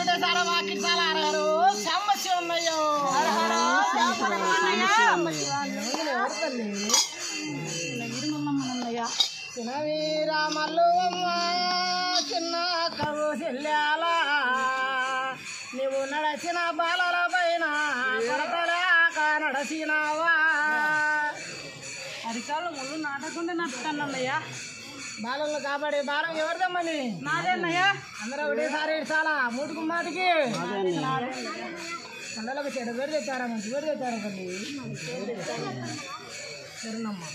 ఒకటేసారి వాకిట్టాల సమస్య ఉన్నాయో చిన్న వీర చిన్న కవు చెల్లాల నువ్వు నడచిన బాలల పైన కొడతలేక నడచినావా అరికాలు ముళ్ళు నాటకుండా నడుతానన్నయ్య బాలలు కాబట్టి బాలం ఎవరిదమ్మని? నాదేన్నయ్య అందరూ ఒకటేసారి చాలా మూటుకు మాటికి. పిల్లలకు చెడు పేరు తెచ్చారా? మంచి పేరు తెచ్చారా? తల్లి సరేనమ్మా.